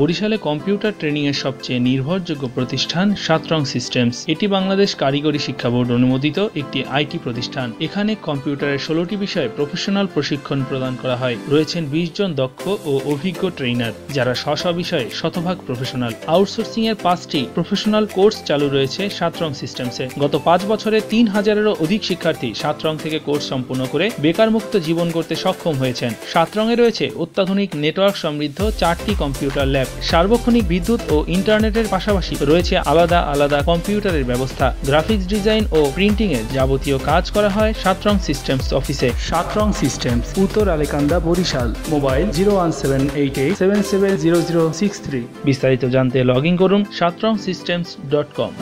বরিশালে computer training এর সবচেয়ে নির্ভরযোগ্য প্রতিষ্ঠান সাতরং সিস্টেমস। এটি বাংলাদেশ কারিগরি শিক্ষা বোর্ড অনুমোদিত একটি আইটি প্রতিষ্ঠান। এখানে কম্পিউটারের ষোলোটি বিষয়ে প্রফেশনাল প্রশিক্ষণ প্রদান করা হয়। রয়েছেন বিশ জন দক্ষ ও অভিজ্ঞ ট্রেইনার, যারা স্ব স্ব বিষয়ে শতভাগ প্রফেশনাল। আউটসোর্সিং এর পাঁচটি প্রফেশনাল কোর্স চালু রয়েছে সাতরং সিস্টেমসে। গত পাঁচ বছরে তিন হাজারেরও অধিক শিক্ষার্থী সাতরং থেকে কোর্স সম্পূর্ণ করে বেকারমুক্ত জীবন করতে সক্ষম হয়েছেন। সাতরঙে রয়েছে অত্যাধুনিক নেটওয়ার্ক সমৃদ্ধ চারটি কম্পিউটার ল্যাব। সার্বক্ষণিক বিদ্যুৎ ও ইন্টারনেটের পাশাপাশি রয়েছে আলাদা আলাদা কম্পিউটারের ব্যবস্থা। গ্রাফিক্স ডিজাইন ও প্রিন্টিং এর যাবতীয় কাজ করা হয় সাতরং সিস্টেমস অফিসে। Satrong systems Uttar Alekanda Barishal. Mobile zero one seven eight eight seven seven zero zero six three. বিস্তারিত জানতে লগ ইন করুন সাতরং সিস্টেমস ডট কম